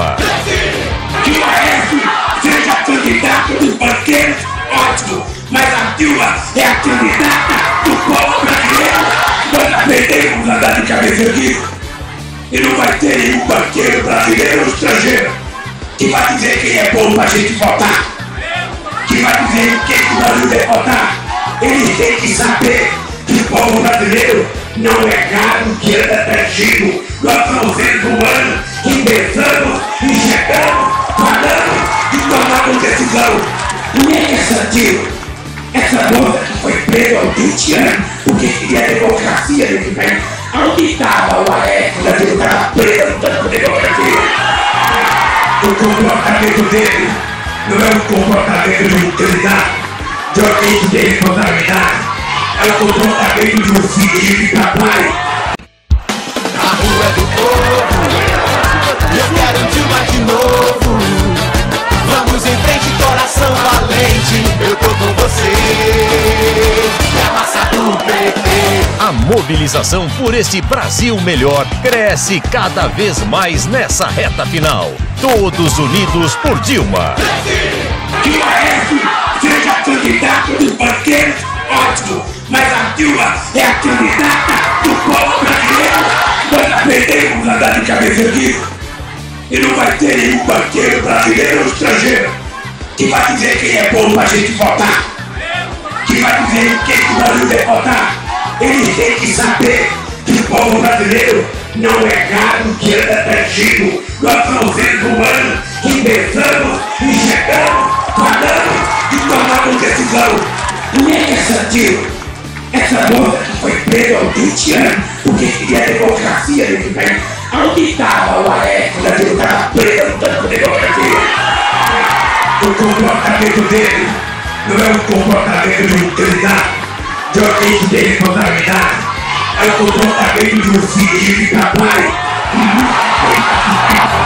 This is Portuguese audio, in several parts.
Dilma. Que o Aécio seja candidato dos banqueiros, ótimo. Mas a Dilma é a candidata do povo brasileiro. Nós aprendemos a andar de cabeça erguida. E não vai ter nenhum banqueiro brasileiro ou estrangeiro que vai dizer quem é bom pra gente votar. Que vai dizer quem que nós deve votar. Eles têm que saber que o povo brasileiro não é gado que anda perdido. Nós estamos seres humanos que pensamos, tio, essa moça que foi presa aos 20 anos porque queria democracia nesse país. Onde estava o Aécio da que estava preso por democracia? O comportamento dele não é um comportamento de um candidato, de alguém que tem responsabilidade. É o comportamento de um filho de mobilização por este Brasil melhor cresce cada vez mais nessa reta final. Todos unidos por Dilma. Que o Aécio seja candidato dos banqueiros, ótimo. Mas a Dilma é a candidata do povo brasileiro. Nós aprendemos a andar de cabeça erguida. E não vai ter nenhum banqueiro brasileiro ou estrangeiro que vai dizer quem é bom pra gente votar. Que vai dizer quem que nós deve votar. Eles têm que saber que o povo brasileiro não é gado que anda perdido. Nós somos seres humanos que pensamos, enxergamos, falamos e tomamos decisão. E é essa tio, essa moça que foi presa aos 20 anos porque queria democracia nesse país. Onde estava o Aécio da que estava preso por democracia? O comportamento dele não é um comportamento de um candidato, filho.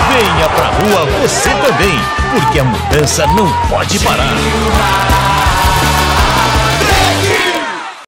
Venha pra rua você também, porque a mudança não pode parar.